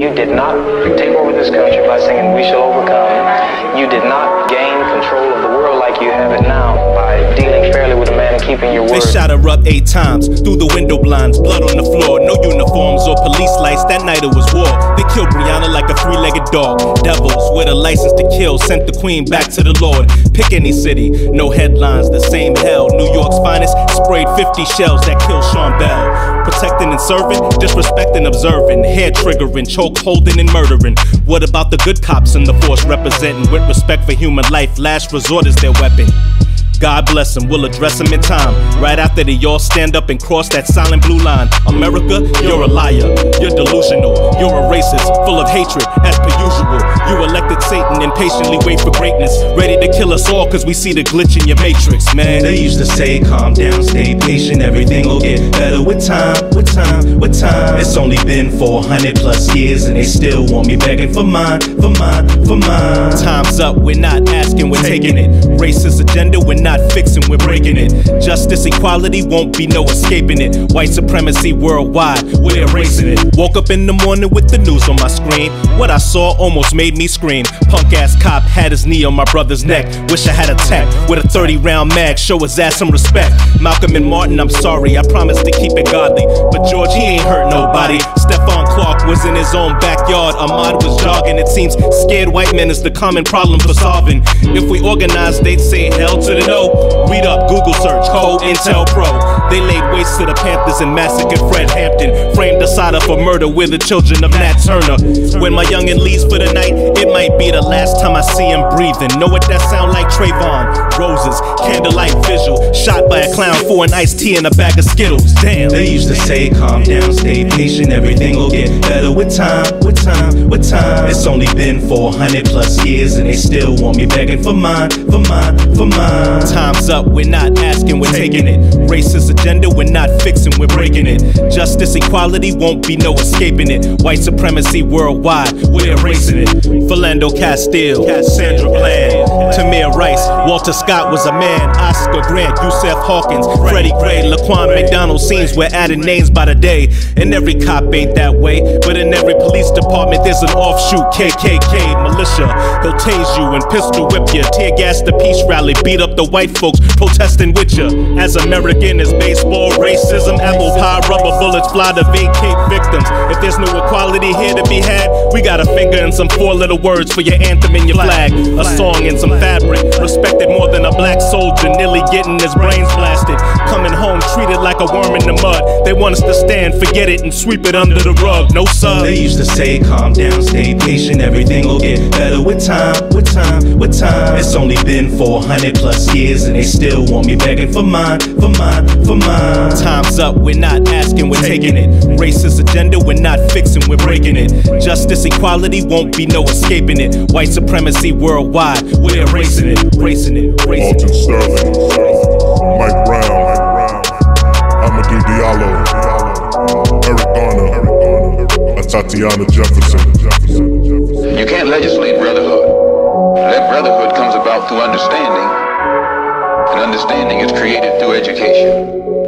You did not take over this country by singing We Shall Overcome. You did not gain control of the world like you have it now by dealing fairly with a man and keeping your word. They shot her up eight times through the window blinds, blood on the floor, no uniforms or police. That night it was war. They killed Breonna like a three legged dog. Devils with a license to kill sent the queen back to the Lord. Pick any city, no headlines, the same hell. New York's finest sprayed 50 shells that killed Sean Bell protecting and serving, disrespecting, observing, hair triggering, choke holding and murdering. What about the good cops in the force representing with respect for human life? Last resort is their weapon. God bless them, we'll address them in time. Right after they all stand up and cross that silent blue line. America, you're a liar, you're delusional, you're a racist, full of hatred, as per usual. You elected Satan and patiently wait for greatness, ready to kill us all cause we see the glitch in your matrix, man. They used to say, calm down, stay patient, everything will get better with time, with time, with time. It's only been 400 plus years and they still want me begging for mine, for mine, for mine. Time's up, we're not asking, we're taking it. Racist agenda, we're not fixing, we're breaking it. Justice, equality won't be no escaping it. White supremacy worldwide, we're erasing it. Woke up in the morning with the news on my screen. What I saw almost made me scream. Punk ass cop had his knee on my brother's neck. Wish I had a tech with a 30 round mag, show his ass some respect. Malcolm and Martin, I'm sorry, I promised to keep it godly. But George, he ain't hurt nobody. Clark was in his own backyard. Ahmaud was jogging. It seems scared white men is the common problem for solving. If we organize, they'd say hell to the no. Read up, Google search, COINTELPRO. They laid waste to the Panthers and massacred Fred Hampton. Framed Assata for murder, we're the children of Nat Turner. When my youngin' leaves for the night, it might be the last time I see him breathing. Know what that sound like, Trayvon? Roses, candlelight visual, shot by a clown for an iced tea and a bag of Skittles. Damn. They used to say, calm down, stay patient, everything will get better with time, with time, with time. It's only been 400 plus years and they still want me begging for mine, for mine, for mine. Time's up, we're not asking, we're taking it. Racist agenda, we're not fixing, we're breaking it. Justice, equality won't be no escaping it. White supremacy worldwide, we're erasing it. Philando Castile, Sandra Bland, Tamir Rice, Walter Scott was a man, Oscar Grant, Yusef Hawkins, Freddie Gray, Laquan McDonald scenes, we're adding names by the day. And every cop ain't that way, but in every police department there's an offshoot KKK militia. They'll tase you and pistol whip you, tear gas the peace rally, beat up the white folks protesting with you. As American as baseball, racism, apple pie, rubber bullets fly to vacate victims. If there's no equality here to be had, we got a finger and some four little words for your anthem and your flag. A song and some fabric, respected more than a black soldier, nearly getting his brains blasted. Coming home treated like a worm in the mud. They want us to stand, forget it, and sweep it under the rug. No sub. They used to say, calm down, stay patient, everything will get better with time, time, with time. It's only been 400 plus years years and they still want me begging for mine, for mine, for mine. Time's up, we're not asking, we're taking it. Racist agenda, we're not fixing, we're breaking it. Justice, equality won't be no escaping it. White supremacy worldwide, we're erasing it, erasing it, erasing it. Alton Sterling, Mike Brown, Amadou Diallo, Eric Garner, Tatiana Jefferson. Created through education.